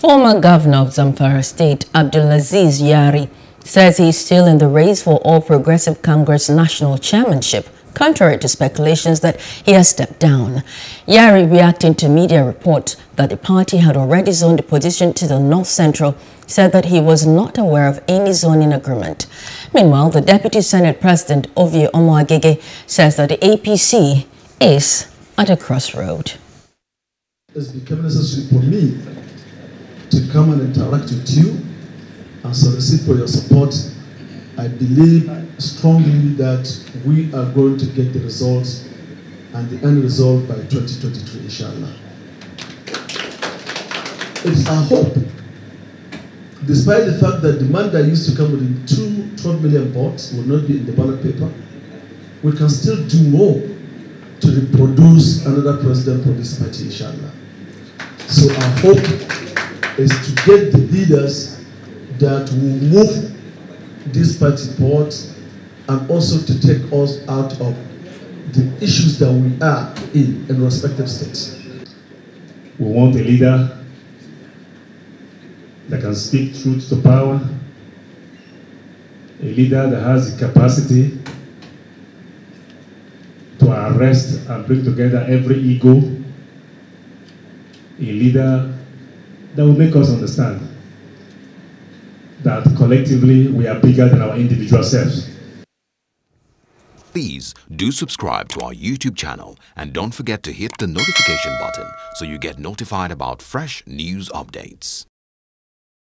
Former Governor of Zamfara State, Abdulaziz Yari, says he's still in the race for All Progressive Congress national chairmanship, contrary to speculations that he has stepped down. Yari, reacting to media reports that the party had already zoned the position to the North Central, said that he was not aware of any zoning agreement. Meanwhile, the Deputy Senate President, Ovie Omoagege, says that the APC is at a crossroad. It's become necessary for me come and interact with you and solicit for your support. I believe strongly that we are going to get the results and the end result by 2023, inshallah. It's our hope, despite the fact that the man that used to come within two 12 million votes will not be in the ballot paper, we can still do more to reproduce another president for this party, inshallah. So our hope is to get the leaders that will move this party forward and also to take us out of the issues that we are in in respective states. We want a leader that can speak truth to power, a leader that has the capacity to arrest and bring together every ego, a leader that will make us understand that collectively we are bigger than our individual selves. Please do subscribe to our YouTube channel and don't forget to hit the notification button so you get notified about fresh news updates.